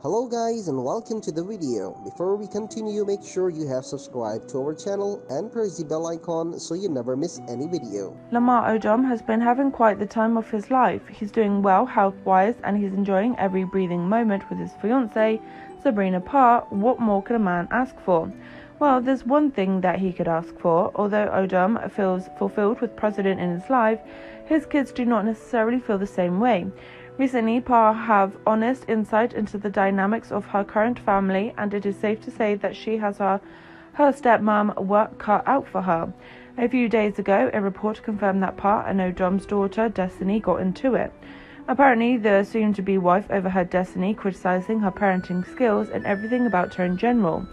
Hello guys and welcome to the video. Before we continue, make sure you have subscribed to our channel and press the bell icon so you never miss any video. Lamar Odom has been having quite the time of his life. He's doing well health wise and he's enjoying every breathing moment with his fiancee, Sabrina Parr. What more could a man ask for? Well, there's one thing that he could ask for. Although Odom feels fulfilled with President in his life, his kids do not necessarily feel the same way. Recently, Parr have honest insight into the dynamics of her current family, and it is safe to say that she has her her stepmom work cut out for her. A few days ago, a report confirmed that Parr and Odom's daughter Destiny got into it. Apparently, the soon-to-be wife overheard Destiny criticizing her parenting skills and everything about her in general.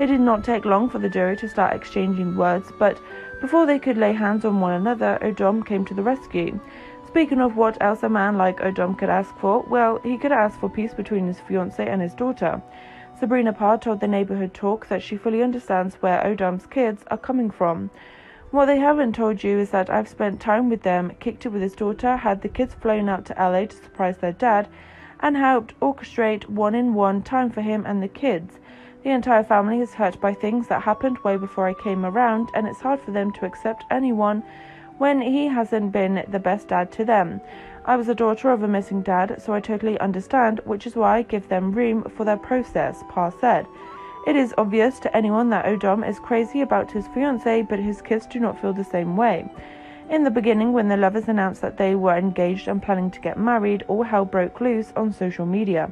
It did not take long for the jury to start exchanging words, but before they could lay hands on one another, Odom came to the rescue. Speaking of what else a man like Odom could ask for, well, he could ask for peace between his fiancée and his daughter. Sabrina Parr told the neighborhood talk that she fully understands where Odom's kids are coming from. What they haven't told you is that I've spent time with them, kicked it with his daughter, had the kids flown out to LA to surprise their dad, and helped orchestrate one in one time for him and the kids. The entire family is hurt by things that happened way before I came around, and it's hard for them to accept anyone when he hasn't been the best dad to them. I was the daughter of a missing dad, so I totally understand, which is why I give them room for their process, Parr said. It is obvious to anyone that Odom is crazy about his fiancée, but his kids do not feel the same way. In the beginning, when the lovers announced that they were engaged and planning to get married, all hell broke loose on social media.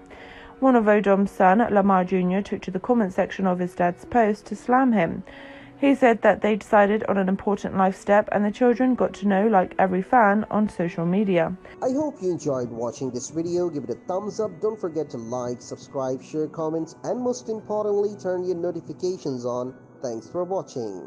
One of Odom's son, Lamar Jr., took to the comment section of his dad's post to slam him. He said that they decided on an important life step and the children got to know like every fan on social media. I hope you enjoyed watching this video. Give it a thumbs up. Don't forget to like, subscribe, share, comments, and most importantly, turn your notifications on. Thanks for watching.